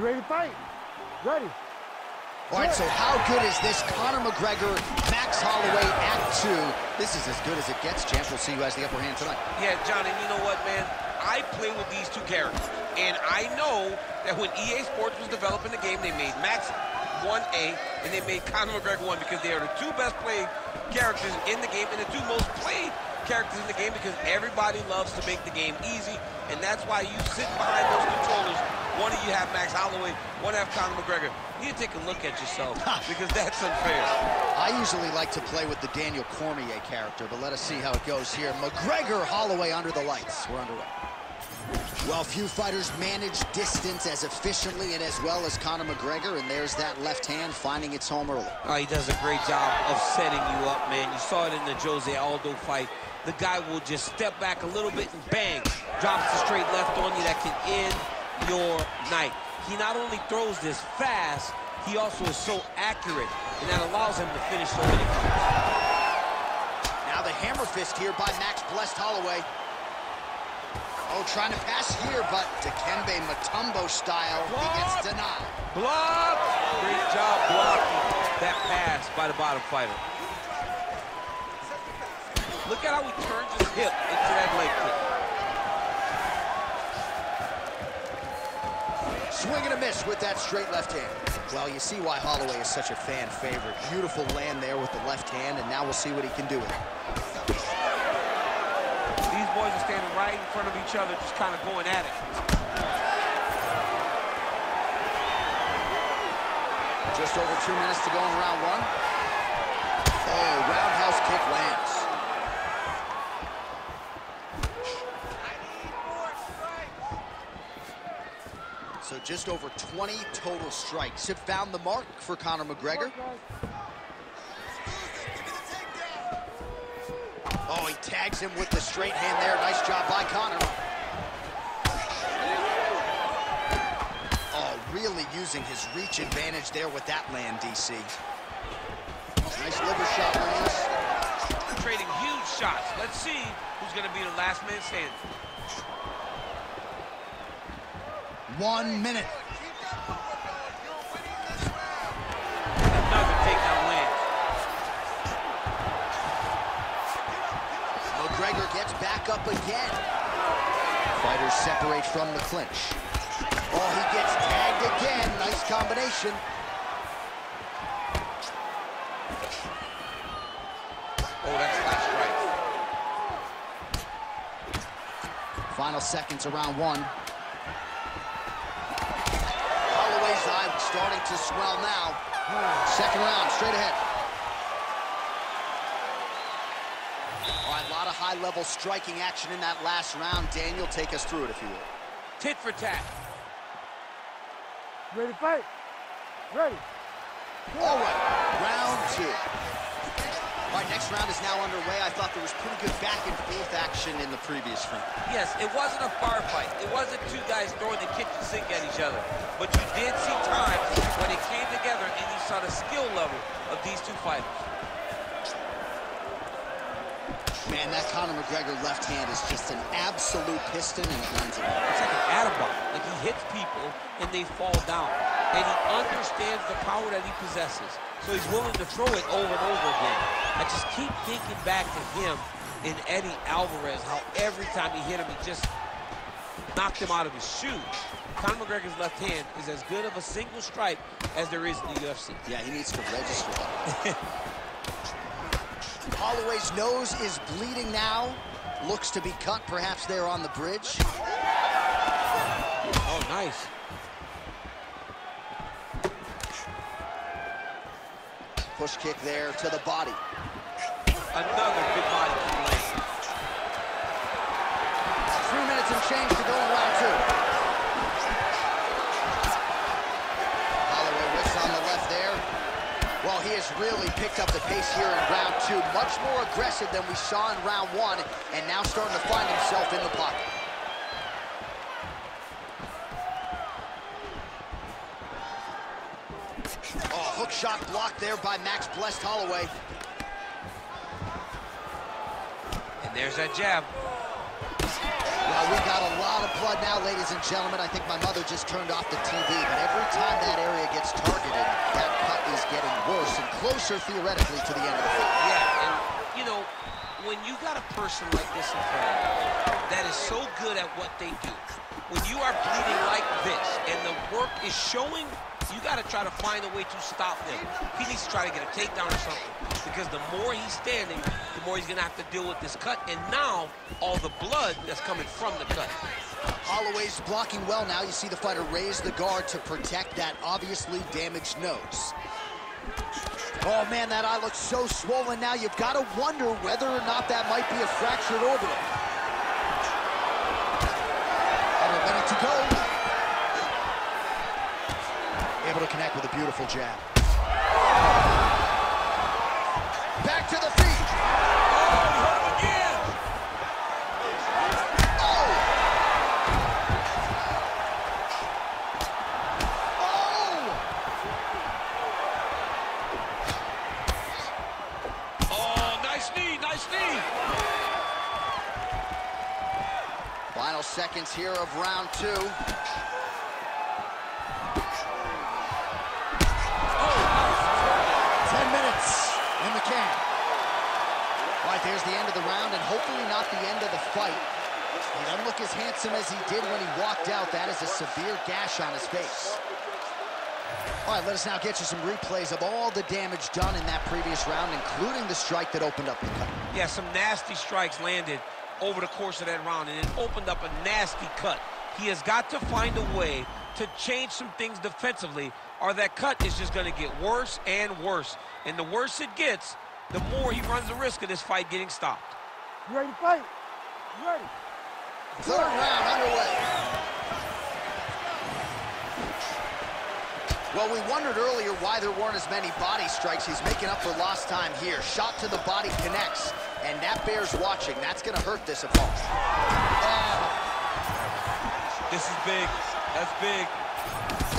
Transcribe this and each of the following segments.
You ready to fight? Ready. All right, so how good is this? Conor McGregor, Max Holloway, Act 2. This is as good as it gets, champ. We'll see who has the upper hand tonight. Yeah, John, and you know what, man? I play with these two characters, and I know that when EA Sports was developing the game, they made Max 1A, and they made Conor McGregor 1 because they are the two best played characters in the game and the two most played characters in the game because everybody loves to make the game easy, and that's why you sit behind those controllers. One of you have Max Holloway, one have Conor McGregor. You need to take a look at yourself because that's unfair. I usually like to play with the Daniel Cormier character, but let us see how it goes here. McGregor, Holloway under the lights. We're underway. Well, few fighters manage distance as efficiently and as well as Conor McGregor, and there's that left hand finding its home early. Oh, he does a great job of setting you up, man. You saw it in the Jose Aldo fight. The guy will just step back a little bit and bang, drops the straight left on you that can end your night. He not only throws this fast, he also is so accurate, and that allows him to finish so many fights. Now the hammer fist here by Max Blessed Holloway. Oh, trying to pass here, but Dikembe Mutombo style, he gets denied. Block! Great job blocking that pass by the bottom fighter. Look at how he turns his hip into that leg kick. Swing and a miss with that straight left hand. Well, you see why Holloway is such a fan favorite. Beautiful land there with the left hand, and now we'll see what he can do with it. These boys are standing right in front of each other, just kind of going at it. Just over two minutes to go in round one. Oh, roundhouse kick lands. So just over 20 total strikes have found the mark for Conor McGregor. Oh, he tags him with the straight hand there. Nice job by Conor. Oh, really using his reach advantage there with that land, DC. Nice liver shot. Trading huge shots. Let's see who's going to be the last man standing. One minute. Another takedown lands. McGregor gets back up again. Fighters separate from the clinch. Oh, he gets tagged again. Nice combination. Oh, that's last strike. Final seconds around one. Starting to swell now. Second round, straight ahead. All right, a lot of high-level striking action in that last round. Daniel, take us through it, if you will. Tit for tat. Ready to fight? Ready. All right, round two. Next round is now underway. I thought there was pretty good back and forth action in the previous round. Yes, it wasn't a bar fight. It wasn't two guys throwing the kitchen sink at each other. But you did see times when it came together and you saw the skill level of these two fighters. Man, that Conor McGregor left hand is just an absolute piston and it runs it. It's like an atom bomb. Like he hits people and they fall down. And he understands the power that he possesses. So he's willing to throw it over and over again. I just keep thinking back to him in Eddie Alvarez, how every time he hit him, he just knocked him out of his shoes. Conor McGregor's left hand is as good of a single strike as there is in the UFC. Yeah, he needs to register that. Holloway's nose is bleeding now. Looks to be cut, perhaps there on the bridge. Oh, nice. Push kick there to the body. Another big body kick. Three minutes and change to go in round two. Holloway whiffs on the left there. Well, he has really picked up the pace here in round two. Much more aggressive than we saw in round one, and now starting to find himself in the pocket. Shot blocked there by Max Blessed Holloway. And there's that jab. Well, we got a lot of blood now, ladies and gentlemen. I think my mother just turned off the TV, but every time that area gets targeted, that cut is getting worse and closer, theoretically, to the end of the fight. Yeah, and, you know, when you got a person like this in front of you that is so good at what they do, when you are bleeding like this and the work is showing, you got to try to find a way to stop them. He needs to try to get a takedown or something because the more he's standing, the more he's going to have to deal with this cut. And now, all the blood that's coming from the cut. Holloway's blocking well now. You see the fighter raise the guard to protect that obviously damaged nose. Oh, man, that eye looks so swollen now. You've got to wonder whether or not that might be a fractured orbital. And a minute to go. Able to connect with a beautiful jab. There's the end of the round, and hopefully not the end of the fight. He doesn't look as handsome as he did when he walked out. That is a severe gash on his face. All right, let us now get you some replays of all the damage done in that previous round, including the strike that opened up the cut. Yeah, some nasty strikes landed over the course of that round, and it opened up a nasty cut. He has got to find a way to change some things defensively, or that cut is just going to get worse and worse. And the worse it gets, the more he runs the risk of this fight getting stopped. You ready to fight? You ready? Third round underway. Well, we wondered earlier why there weren't as many body strikes. He's making up for lost time here. Shot to the body connects, and that bears watching. That's going to hurt this opponent. This is big. That's big.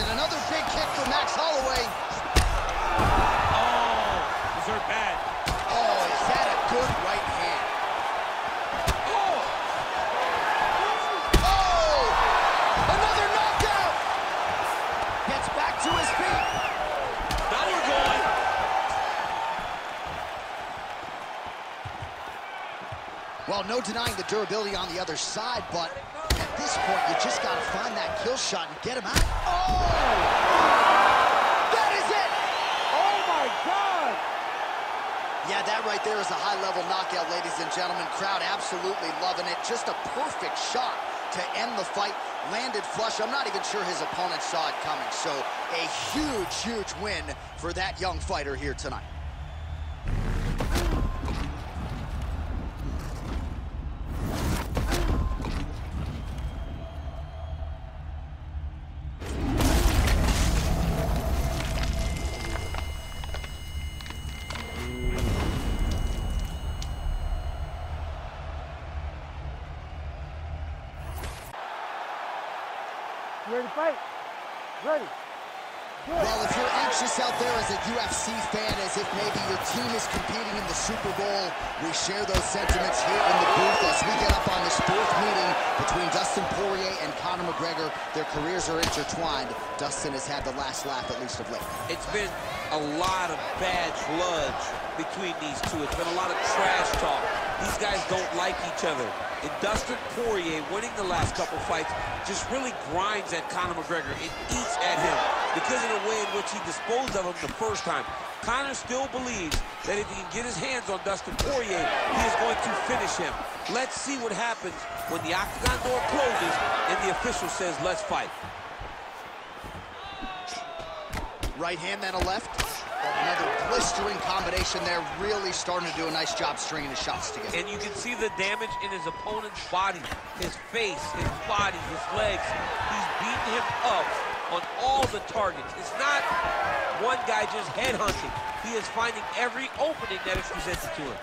And another big kick for Max Holloway. Oh, these are bad. No denying the durability on the other side, but at this point, you just got to find that kill shot and get him out. Oh! That is it! Oh my God! Yeah, that right there is a high-level knockout, ladies and gentlemen. Crowd absolutely loving it. Just a perfect shot to end the fight. Landed flush. I'm not even sure his opponent saw it coming. So a huge, huge win for that young fighter here tonight. Share those sentiments here in the booth as we get up on this fourth meeting between Dustin Poirier and Conor McGregor. Their careers are intertwined. Dustin has had the last laugh, at least of late. It's been a lot of bad blood between these two. It's been a lot of trash talk. These guys don't like each other. And Dustin Poirier, winning the last couple fights, just really grinds at Conor McGregor. It eats at him because of the way in which he disposed of him the first time. Conor still believes that if he can get his hands on Dustin Poirier, he is going to finish him. Let's see what happens when the octagon door closes and the official says, let's fight. Right hand, then a left. Another blistering combination there, really starting to do a nice job stringing the shots together. And you can see the damage in his opponent's body, his face, his body, his legs. He's beating him up on all the targets. It's not one guy just headhunting. He is finding every opening that is presented to him.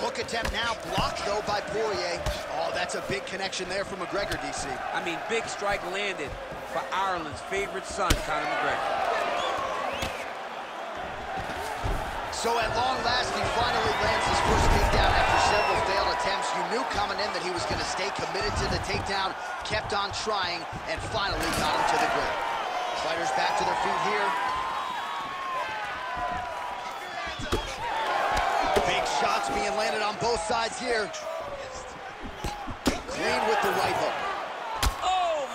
Hook attempt now blocked, though, by Poirier. Oh, that's a big connection there from McGregor, DC. I mean, big strike landed for Ireland's favorite son, Conor McGregor. So at long last, he finally lands his first takedown after several failed attempts, you knew coming in that he was going to stay committed to the takedown, kept on trying, and finally got him to the ground. Fighters back to their feet here. Big shots being landed on both sides here. Clean with the right hook.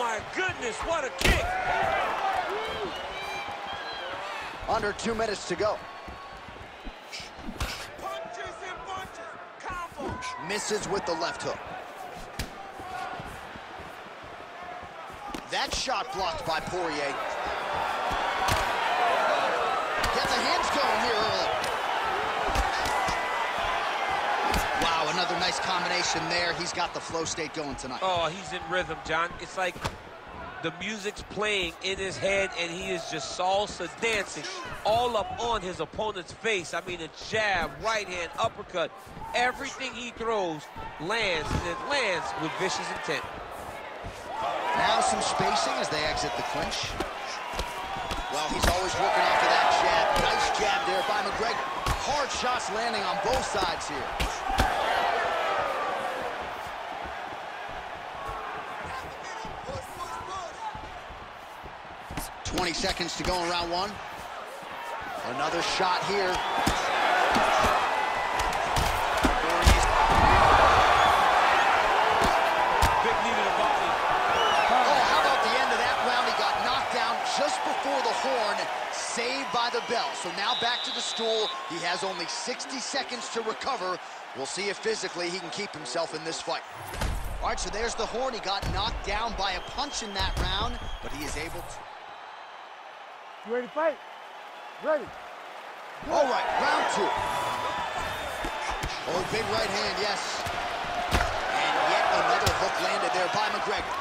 Oh, my goodness, what a kick. Under two minutes to go. Punches and punches, combo. Misses with the left hook. That shot blocked by Poirier. Get the hands going here early. Wow, another nice combination there. He's got the flow state going tonight. Oh, he's in rhythm, John. It's like the music's playing in his head, and he is just salsa dancing all up on his opponent's face. I mean, a jab, right hand, uppercut. Everything he throws lands, and it lands with vicious intent. Now some spacing as they exit the clinch. Well, he's always working off of that jab. Nice jab there by McGregor. Hard shots landing on both sides here. 20 seconds to go in round one. Another shot here. Big knee to the body. Oh, how about the end of that round? He got knocked down just before the horn, saved by the bell. So now back to the stool. He has only 60 seconds to recover. We'll see if physically he can keep himself in this fight. All right, so there's the horn. He got knocked down by a punch in that round, but he is able to... You ready to fight? Ready. All right, round two. Oh, big right hand, yes. And yet another hook landed there by McGregor.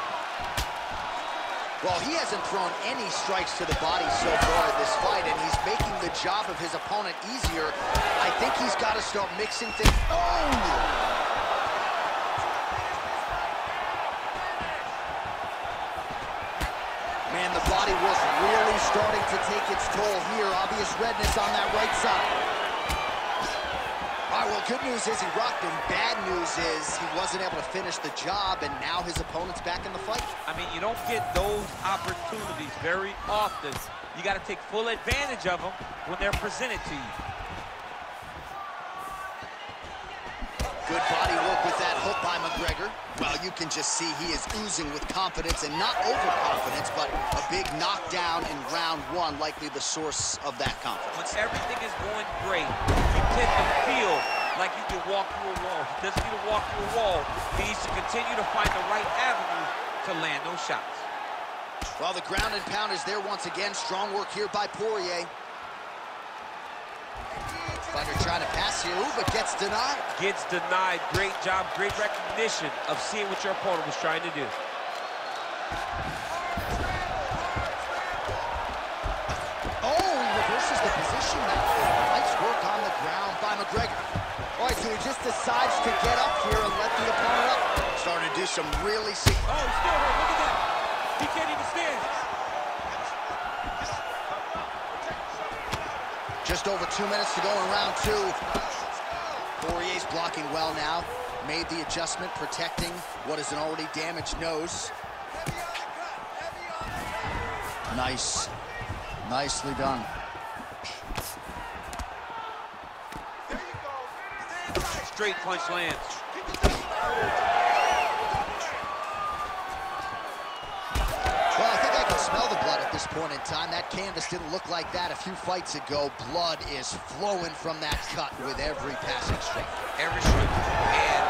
Well, he hasn't thrown any strikes to the body so far in this fight, and he's making the job of his opponent easier. I think he's got to start mixing things. Oh! Body was really starting to take its toll here. Obvious redness on that right side. All right, well, good news is he rocked him. Bad news is he wasn't able to finish the job, and now his opponent's back in the fight. I mean, you don't get those opportunities very often. You got to take full advantage of them when they're presented to you. Good body work with that by McGregor. Well, you can just see he is oozing with confidence, and not overconfidence, but a big knockdown in round one, likely the source of that confidence. When everything is going great, you tend to feel like you can walk through a wall. He doesn't need to walk through a wall. He needs to continue to find the right avenue to land those shots. Well, the ground and pound is there once again. Strong work here by Poirier. Fighter trying to pass here, but gets denied. Gets denied. Great job, great recognition of seeing what your opponent was trying to do. Oh, he reverses the position now. Nice work on the ground by McGregor. All right, so he just decides to get up here and let the opponent up. Starting to do some really sick. Oh, he's still hurt. Look at that. He can't even stand. Just over two minutes to go in round two. Poirier's blocking well now. Made the adjustment, protecting what is an already damaged nose. Nice. Nicely done. Straight punch lands. This point in time. That canvas didn't look like that a few fights ago. Blood is flowing from that cut with every passing strike. Every strike. And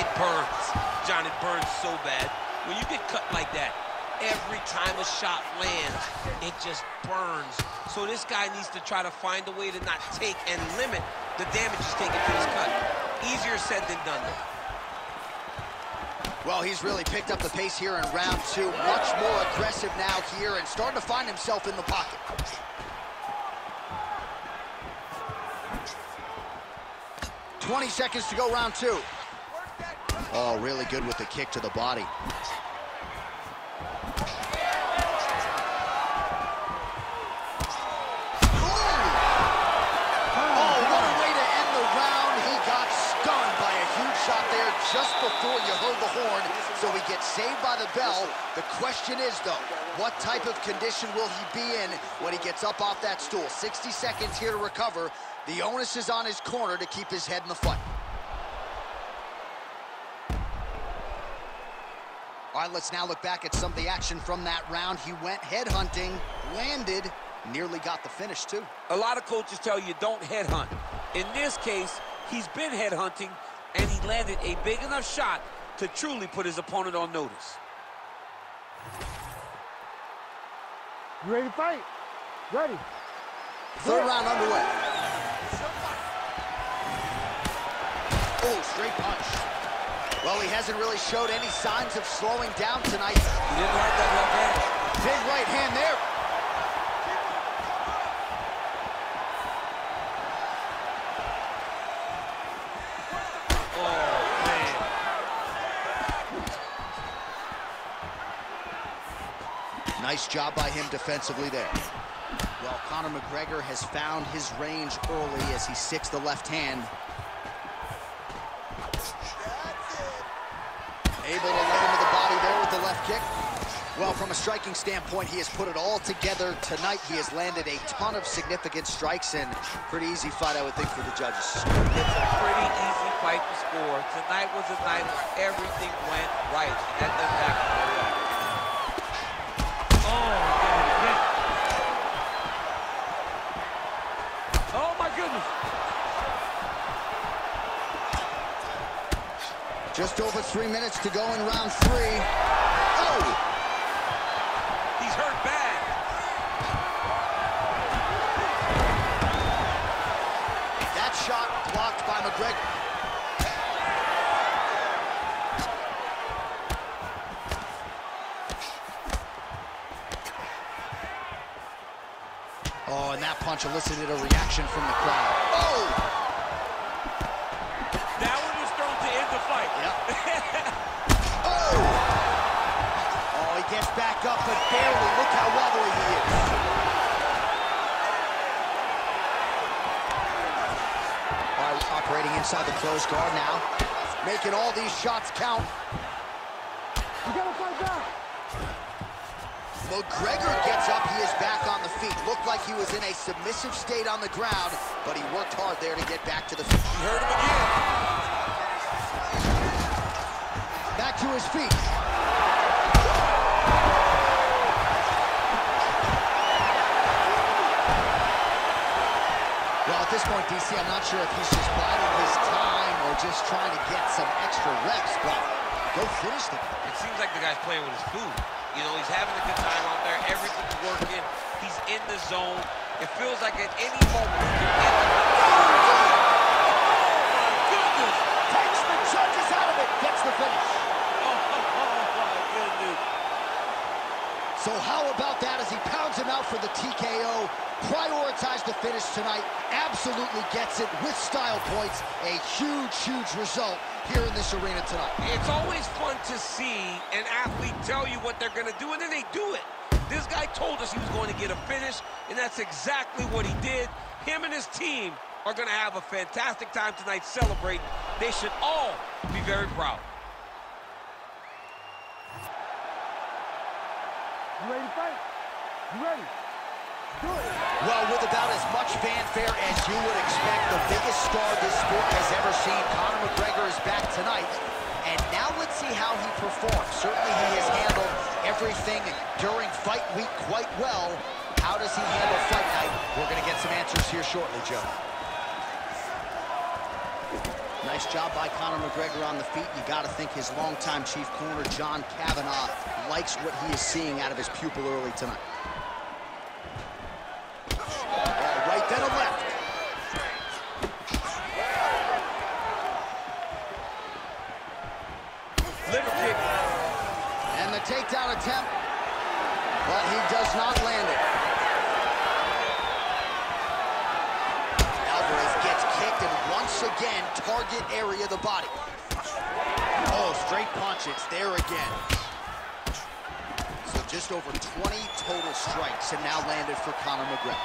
it burns. John, it burns so bad. When you get cut like that, every time a shot lands, it just burns. So this guy needs to try to find a way to not take and limit the damage he's taking to his cut. Easier said than done, though. Well, he's really picked up the pace here in round two. Much more aggressive now here and starting to find himself in the pocket. Twenty seconds to go round two. Oh, really good with the kick to the body. Torn, so he gets saved by the bell. The question is, though, what type of condition will he be in when he gets up off that stool? 60 seconds here to recover. The onus is on his corner to keep his head in the fight. All right, let's now look back at some of the action from that round. He went headhunting, landed, nearly got the finish, too. A lot of coaches tell you don't headhunt. In this case, he's been headhunting, and he landed a big enough shot to truly put his opponent on notice. You ready to fight? Ready. Third round underway. Oh, straight punch. Well, he hasn't really showed any signs of slowing down tonight. He didn't like that left hand. Big right hand there. Nice job by him defensively there. Well, Conor McGregor has found his range early as he sticks the left hand. Able to lay into the body there with the left kick. Well, from a striking standpoint, he has put it all together tonight. He has landed a ton of significant strikes and pretty easy fight, I would think, for the judges. It's a pretty easy fight to score. Tonight was a night where everything went right. And that doesn't happen Oh, my goodness. Just over three minutes to go in round three. Oh! Punch elicited a reaction from the crowd. Oh! That one was thrown to end the fight. Yep. Oh! Oh, he gets back up, but barely. Look how wobbly he is. All right, operating inside the closed guard now. Making all these shots count. You gotta fight back. McGregor gets up, he is back on the feet. Looked like he was in a submissive state on the ground, but he worked hard there to get back to the feet. He heard him again. Back to his feet. Well, at this point, DC, I'm not sure if he's just biding his time or just trying to get some extra reps, but go finish them. It seems like the guy's playing with his food. You know, he's having a good time out there. Everything's working. He's in the zone. It feels like at any moment he can end the Oh, my goodness. Takes the judges out of it, gets the finish. Oh, my goodness. So how about that as he pounds him out for the TKO? Prioritized the finish tonight. Absolutely gets it with style points. A huge, huge result here in this arena tonight. It's always fun to see an athlete tell you what they're going to do, and then they do it. This guy told us he was going to get a finish, and that's exactly what he did. Him and his team are going to have a fantastic time tonight celebrating. They should all be very proud. You ready to fight? You ready? Well, with about as much fanfare as you would expect, the biggest star this sport has ever seen, Conor McGregor is back tonight. And now let's see how he performs. Certainly he has handled everything during fight week quite well. How does he handle fight night? We're going to get some answers here shortly, Joe. Nice job by Conor McGregor on the feet. You got to think his longtime chief corner, John Kavanagh, likes what he is seeing out of his pupil early tonight. Oh, right, then a left. Liver kick. And the takedown attempt, but he does not land it. Alvarez gets kicked and once again, target area of the body. Oh, it's there again. So just over 20 total strikes and now landed for Conor McGregor.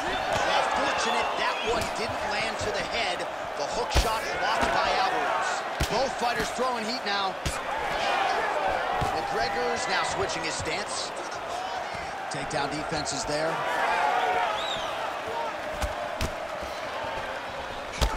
Well, fortunate that one didn't land to the head. The hook shot blocked by Alvarez. Both fighters throwing heat now. McGregor's now switching his stance. Takedown defense is there.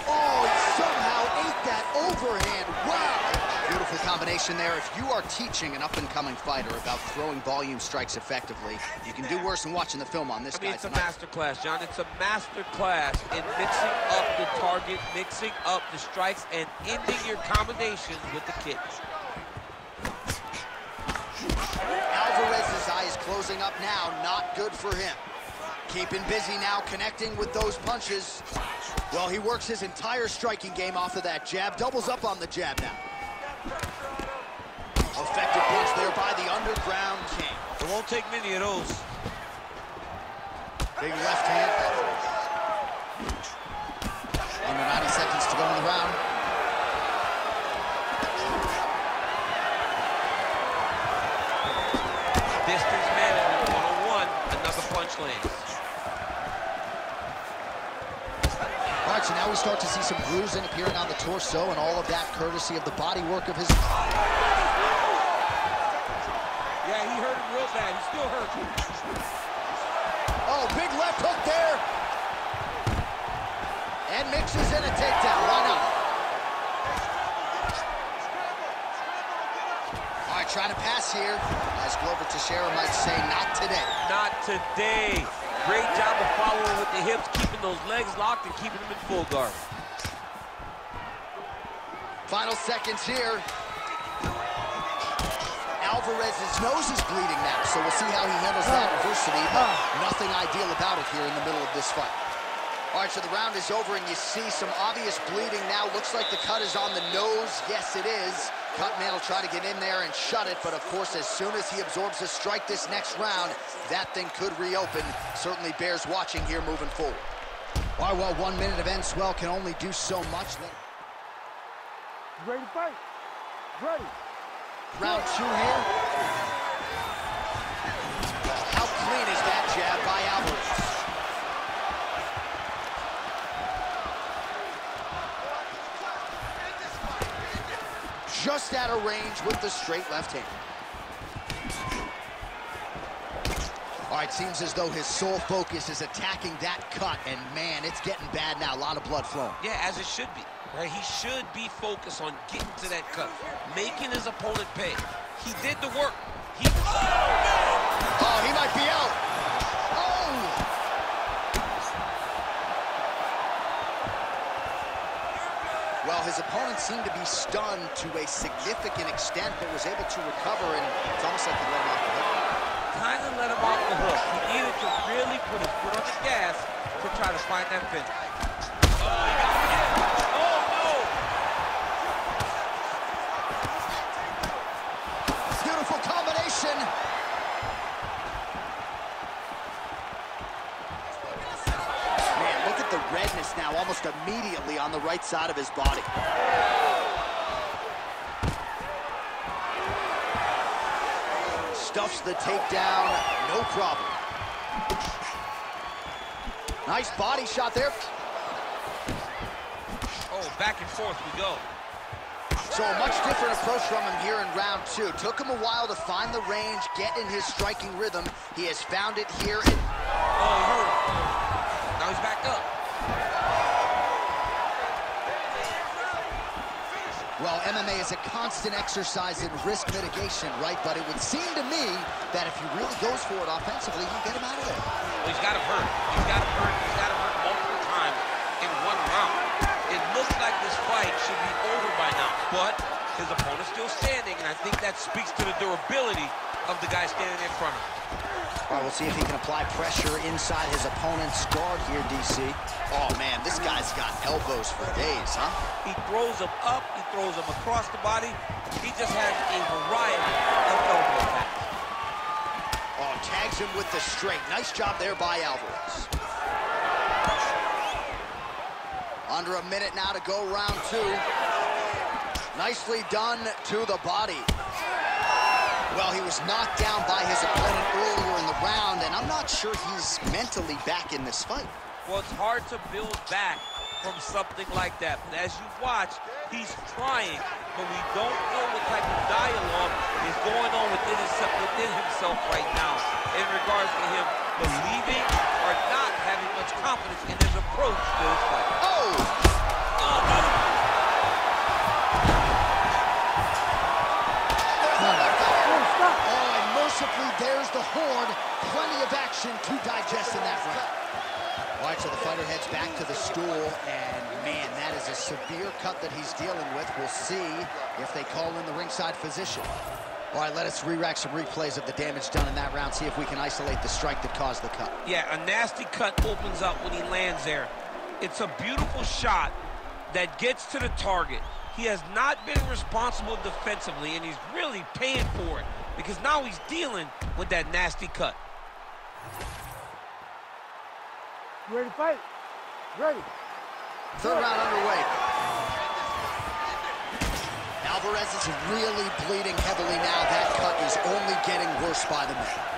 Oh, he somehow ate that overhand. Wow. Beautiful combination there. If you are teaching an up-and-coming fighter about throwing volume strikes effectively, you can do worse than watching the film on this I mean, guy it's a tonight. master class, John. It's a master class in mixing up the target, mixing up the strikes, and ending your combinations with the kicks. Alvarez's eye is closing up now. Not good for him. Keeping busy now, connecting with those punches. Well, he works his entire striking game off of that jab. Doubles up on the jab now. Punch there by the underground king. It won't take many of those. Big left hand. Under 90 seconds to go in the round. Distance management 101, another punch lands. All right, so now we start to see some bruising appearing on the torso, and all of that courtesy of the body work of his... him real bad. He still hurt. Oh, big left hook there. And mixes in a takedown. Why not? All right, trying to pass here. As Glover Teixeira might say, not today. Not today. Great job of following with the hips, keeping those legs locked and keeping them in full guard. Final seconds here. Alvarez's nose is bleeding now, so we'll see how he handles that adversity, but nothing ideal about it here in the middle of this fight. All right, so the round is over, and you see some obvious bleeding now. Looks like the cut is on the nose. Yes, it is. Cutman will try to get in there and shut it, but of course, as soon as he absorbs a strike this next round, that thing could reopen. Certainly bears watching here moving forward. All right, well, one minute of enswell can only do so much. Ready to fight? Ready. Round two here. How clean is that jab by Alvarez? Just out of range with the straight left hand. All right, seems as though his sole focus is attacking that cut, and man, it's getting bad now. A lot of blood flowing. Yeah, as it should be. Right? He should be focused on getting to that cut, making his opponent pay. He did the work. He oh, oh, he might be out. Oh! Well, his opponent seemed to be stunned to a significant extent, but was able to recover, and it's almost like he let him off the hook. kind of let him off the hook. He needed to really put his foot on the gas to try to find that finish. Oh, he got hit. Oh, no. Beautiful combination. Man, look at the redness now, almost immediately on the right side of his body. Stuffs the takedown, no problem. Nice body shot there. Oh, back and forth we go. So a much different approach from him here in round two. Took him a while to find the range, get in his striking rhythm. He has found it here. in- Oh, MMA is a constant exercise in risk mitigation, right? But it would seem to me that if he really goes for it offensively, can get him out of there. Well, he's got him hurt. He's got him hurt. He's got him hurt multiple times in one round. It looks like this fight should be over by now, but his opponent's still standing, and I think that speaks to the durability of the guy standing in front of him. All right, we'll see if he can apply pressure inside his opponent's guard here, DC. Oh, man, this guy's got elbows for days, huh? He throws him up, he throws him across the body. He just has a variety of elbow attacks. Oh, tags him with the straight. Nice job there by Alvarez. Under a minute now to go round two. Nicely done to the body. Well, he was knocked down by his opponent earlier in the round, and I'm not sure he's mentally back in this fight. Well, it's hard to build back from something like that. But as you watch, he's trying, but we don't know what type of dialogue is going on within himself, within himself right now in regards to him believing or not having much confidence in his approach to this fight. Oh, mercifully, there's the horn. Plenty of action to digest in that round. All right, so the fighter heads back to the stool, and man, that is a severe cut that he's dealing with. We'll see if they call in the ringside physician. All right, let us re-rack some replays of the damage done in that round, see if we can isolate the strike that caused the cut. Yeah, a nasty cut opens up when he lands there. It's a beautiful shot that gets to the target. He has not been responsible defensively, and he's really paying for it because now he's dealing with that nasty cut. You ready to fight? Ready. Third round underway. Alvarez is really bleeding heavily now. That cut is only getting worse by the minute.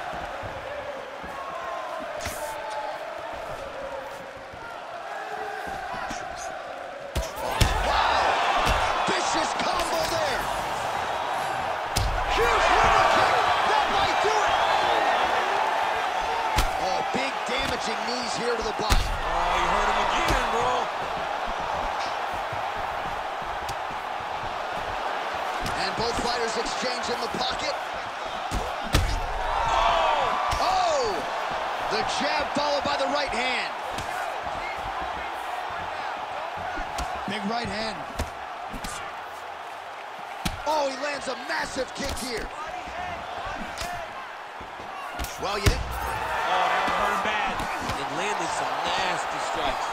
Some nasty strikes.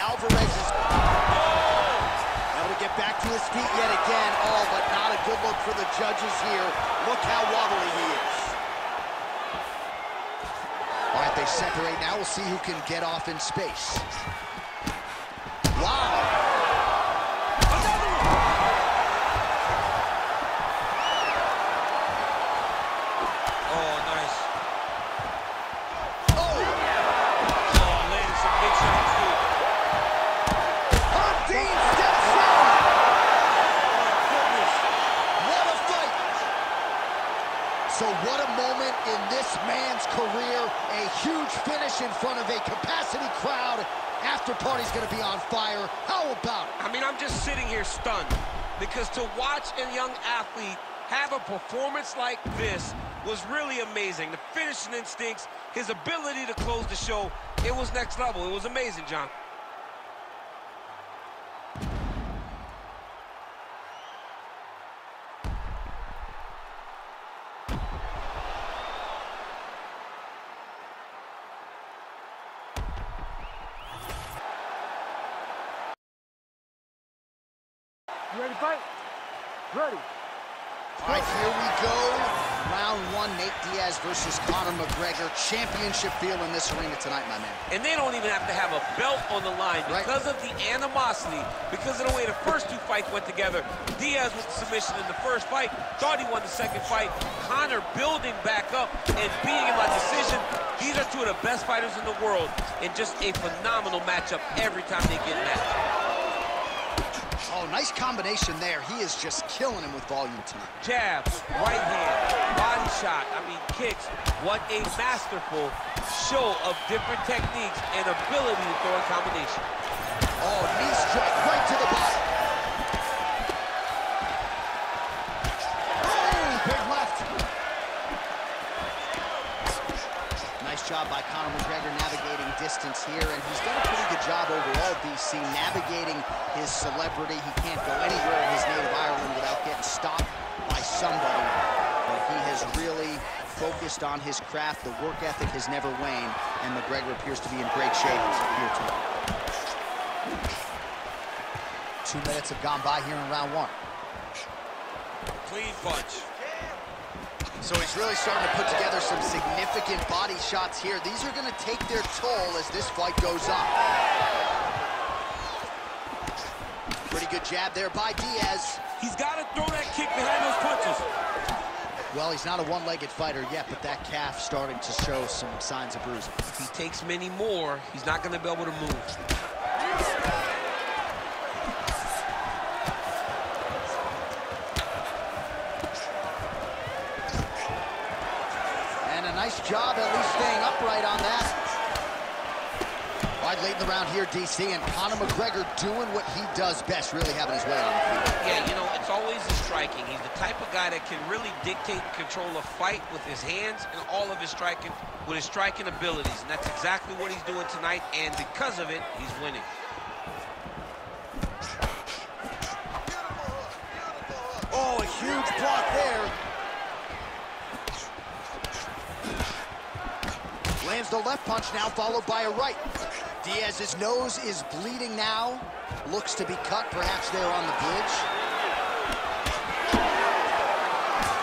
Alvarez is able to get back to his feet yet again. Oh, but not a good look for the judges here. Look how wobbly he is. All right, they separate now. We'll see who can get off in space. Wow. Party's gonna be on fire. How about it? I mean, I'm just sitting here stunned because to watch a young athlete have a performance like this was really amazing. The finishing instincts, his ability to close the show, it was next level. It was amazing, John. You ready to fight? Ready. All right, here we go. Round one, Nate Diaz versus Conor McGregor. Championship feel in this arena tonight, my man. And they don't even have to have a belt on the line Right. because of the animosity, because of the way the first two fights went together. Diaz with the submission in the first fight, thought he won the second fight. Conor building back up and being in my decision. These are two of the best fighters in the world and just a phenomenal matchup every time they get matched. Oh, nice combination there. He is just killing him with volume tonight. Jabs, right hand, body shot, I mean kicks. What a masterful show of different techniques and ability to throw a combination. Oh, knee strike right to the body. Distance here, and he's done a pretty good job overall, DC, navigating his celebrity. He can't go anywhere in his native Ireland without getting stopped by somebody. But he has really focused on his craft. The work ethic has never waned, and McGregor appears to be in great shape here tonight. Two minutes have gone by here in round one. Clean punch. So he's really starting to put together some significant body shots here. These are going to take their toll as this fight goes on. Pretty good jab there by Diaz. He's got to throw that kick behind those punches. Well, he's not a one-legged fighter yet, but that calf starting to show some signs of bruising. If he takes many more, he's not going to be able to move. Here, DC, and Conor McGregor doing what he does best, really having his way on the field. Yeah, you know, it's always the striking. He's the type of guy that can really dictate and control a fight with his hands and all of his striking, with his striking abilities. And that's exactly what he's doing tonight, and because of it, he's winning. Oh, a huge block there. Lands the left punch now, followed by a right. Diaz's nose is bleeding now. Looks to be cut, perhaps there on the bridge.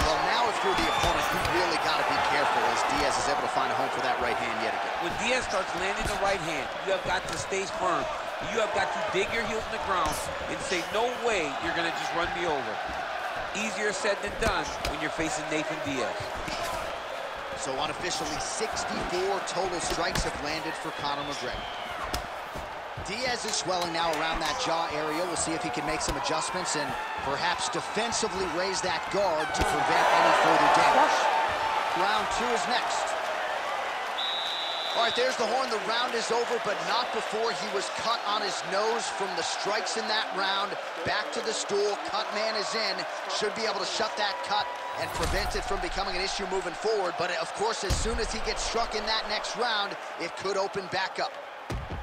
Well, now if you're the opponent, you really got to be careful as Diaz is able to find a home for that right hand yet again. When Diaz starts landing the right hand, you have got to stay firm. You have got to dig your heels in the ground and say, no way you're going to just run me over. Easier said than done when you're facing Nathan Diaz. So unofficially, 64 total strikes have landed for Conor McGregor. Diaz is swelling now around that jaw area. We'll see if he can make some adjustments and perhaps defensively raise that guard to prevent any further damage. Round two is next. All right, there's the horn. The round is over, but not before he was cut on his nose from the strikes in that round. Back to the stool. Cut man is in. Should be able to shut that cut and prevent it from becoming an issue moving forward. But, of course, as soon as he gets struck in that next round, it could open back up.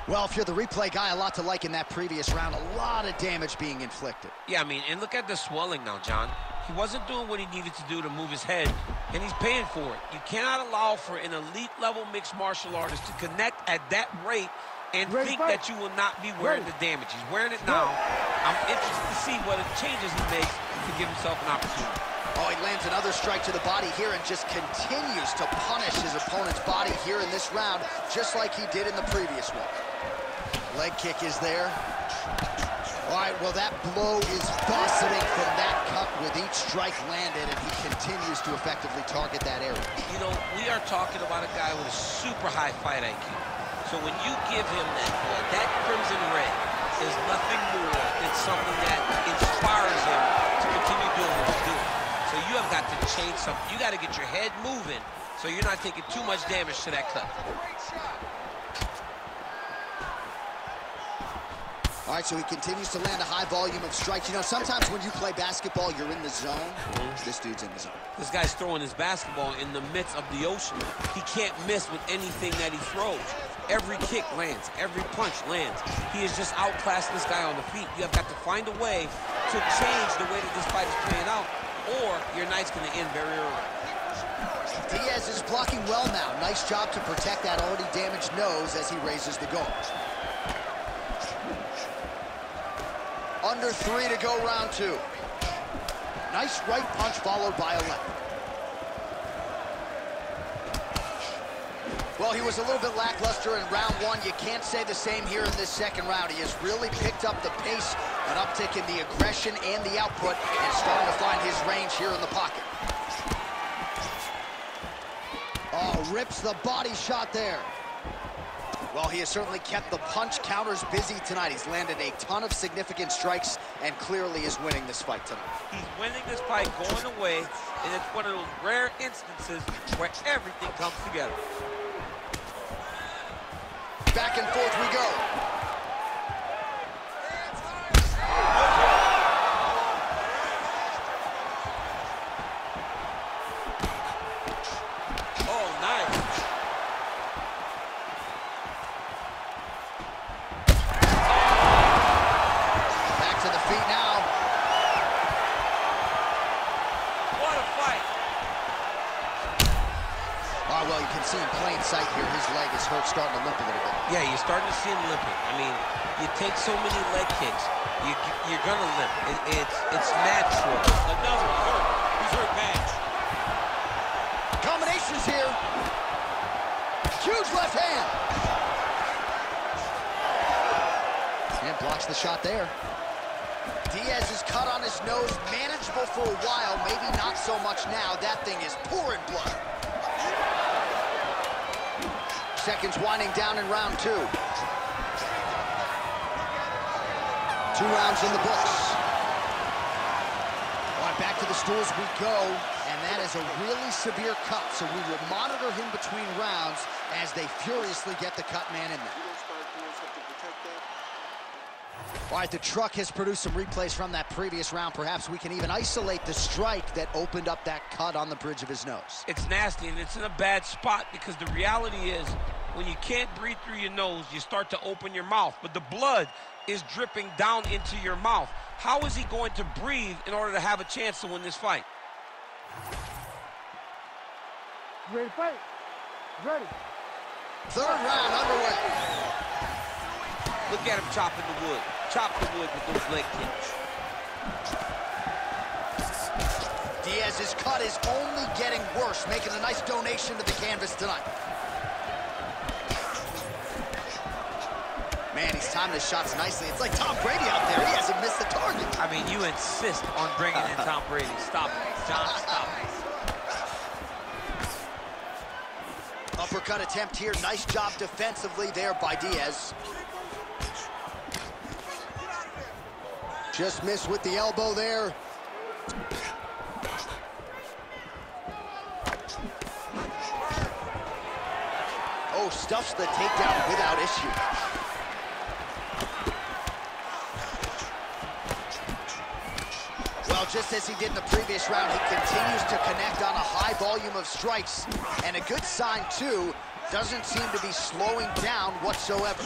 Well, if you're the replay guy, a lot to like in that previous round. A lot of damage being inflicted. Yeah, I mean, and look at the swelling now, John. He wasn't doing what he needed to do to move his head, and he's paying for it. You cannot allow for an elite-level mixed martial artist to connect at that rate and Ready, think fight. that you will not be wearing Ready. the damage. He's wearing it now. I'm interested to see what changes he makes to give himself an opportunity. Oh, he lands another strike to the body here and just continues to punish his opponent's body here in this round, just like he did in the previous one. Leg kick is there. All right, well, that blow is buffeting from that cut with each strike landed, and he continues to effectively target that area. You know, we are talking about a guy with a super high fight IQ. So when you give him that, that crimson red is nothing more than something that inspires him to continue doing what he's doing. So you have got to change something. You got to get your head moving so you're not taking too much damage to that cut. All right, so he continues to land a high volume of strikes. You know, sometimes when you play basketball, you're in the zone. Mm-hmm. This dude's in the zone. This guy's throwing his basketball in the midst of the ocean. He can't miss with anything that he throws. Every kick lands. Every punch lands. He is just outclassing this guy on the feet. You have got to find a way to change the way that this fight is playing out, or your night's going to end very early. Diaz is blocking well now. Nice job to protect that already damaged nose as he raises the guard. Under three to go round two. Nice right punch followed by a left. Well, he was a little bit lackluster in round one. You can't say the same here in this second round. He has really picked up the pace, an uptick in the aggression and the output, and starting to find his range here in the pocket. Oh, rips the body shot there. Well, he has certainly kept the punch counters busy tonight. He's landed a ton of significant strikes and clearly is winning this fight tonight. He's winning this fight going away, and it's one of those rare instances where everything comes together. Back and forth we go. His leg is hurt, starting to limp a little bit. Yeah, you're starting to see him limping. I mean, you take so many leg kicks, you, you're gonna limp. It, it's it's natural. Another hurt. He's hurt bad. Combinations here. Huge left hand. And blocks the shot there. Diaz is cut on his nose, manageable for a while, maybe not so much now. That thing is pouring blood. Seconds winding down in round two. Two rounds in the books. Right, back to the stools we go. And that is a really severe cut, so we will monitor him between rounds as they furiously get the cut man in there. All right, the truck has produced some replays from that previous round. Perhaps we can even isolate the strike that opened up that cut on the bridge of his nose. It's nasty, and it's in a bad spot because the reality is when you can't breathe through your nose, you start to open your mouth, but the blood is dripping down into your mouth. How is he going to breathe in order to have a chance to win this fight? ready to fight? Ready. Third round underway. Look at him chopping the wood. Chop the wood with those leg kicks. Diaz's cut is only getting worse, making a nice donation to the canvas tonight. Man, he's timing his shots nicely. It's like Tom Brady out there. He hasn't missed the target. I mean, you insist on bringing in Tom Brady. Stop it. John, stop it. Uppercut attempt here. Nice job defensively there by Diaz. Just missed with the elbow there. Oh, stuffs the takedown without issue. Just as he did in the previous round, he continues to connect on a high volume of strikes. And a good sign, too, doesn't seem to be slowing down whatsoever.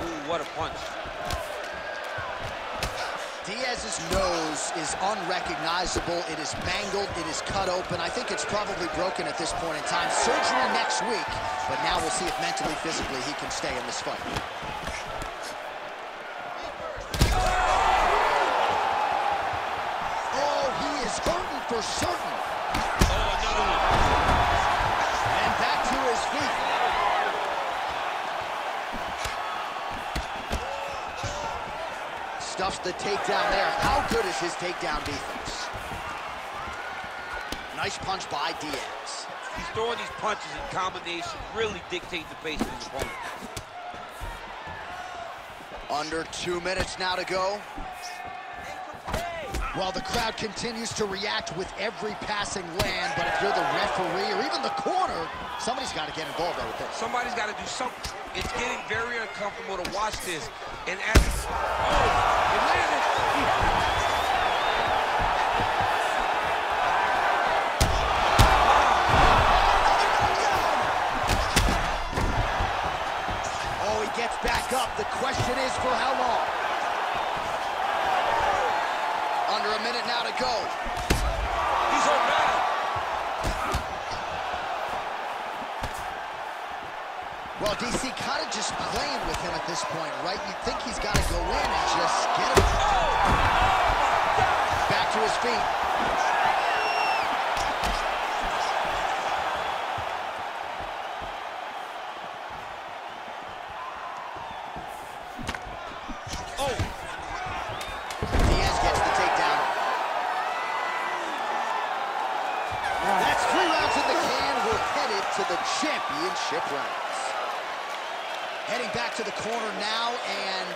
Ooh, what a punch. Diaz's nose is unrecognizable. It is mangled. It is cut open. I think it's probably broken at this point in time. Surgery next week, but now we'll see if mentally, physically, he can stay in this fight. Hurting for certain. Oh, another one. And back to his feet. Stuffs the takedown there. How good is his takedown defense? Nice punch by Diaz. He's throwing these punches in combination, really dictate the pace of his opponent. Under two minutes now to go. While the crowd continues to react with every passing land, but if you're the referee or even the corner, somebody's got to get involved, I would think. Somebody's got to do something. It's getting very uncomfortable to watch this. And as oh, it landed. Oh, he gets back up. The question is for how long? Under a minute now to go. He's on down. Well, DC kind of just playing with him at this point, right? You'd think he's got to go in and just get him. Oh, Back to his feet. Oh, Diaz gets the takedown. That's three rounds in the can. We're headed to the championship rounds. Heading back to the corner now, and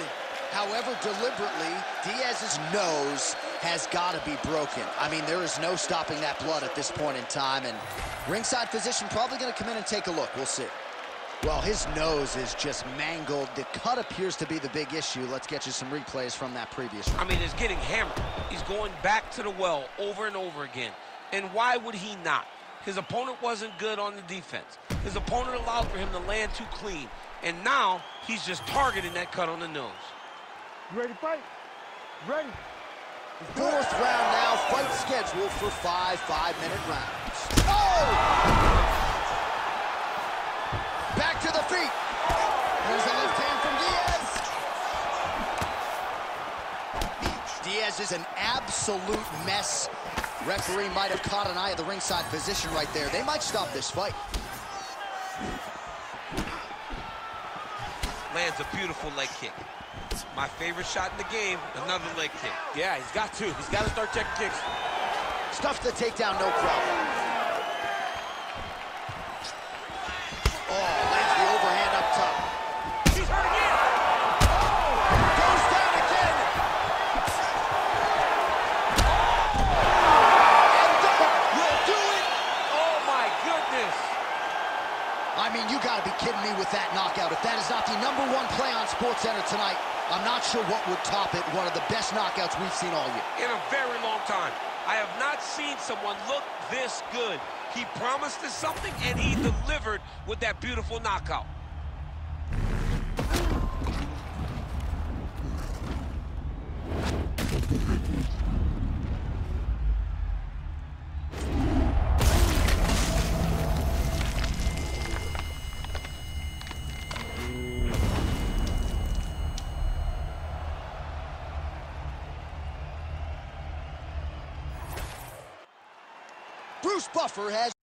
however deliberately, Diaz's nose has got to be broken. I mean, there is no stopping that blood at this point in time, and ringside physician probably going to come in and take a look. We'll see. Well, his nose is just mangled. The cut appears to be the big issue. Let's get you some replays from that previous round. I mean, it's getting hammered. He's going back to the well over and over again. And why would he not? His opponent wasn't good on the defense. His opponent allowed for him to land too clean. And now he's just targeting that cut on the nose. You ready to fight? Ready. Fourth round now, fight scheduled for five five-minute rounds. Oh! Back to the feet. There's a left hand from Diaz. Diaz is an absolute mess. Referee might have caught an eye of the ringside position right there. They might stop this fight. Lands a beautiful leg kick. My favorite shot in the game, another leg kick. Yeah, he's got to. He's got to start checking kicks. Stuff the takedown, no problem. The number one play on SportsCenter tonight, I'm not sure what would top it. One of the best knockouts we've seen all year. In a very long time. I have not seen someone look this good. He promised us something, and he delivered with that beautiful knockout. Buffer has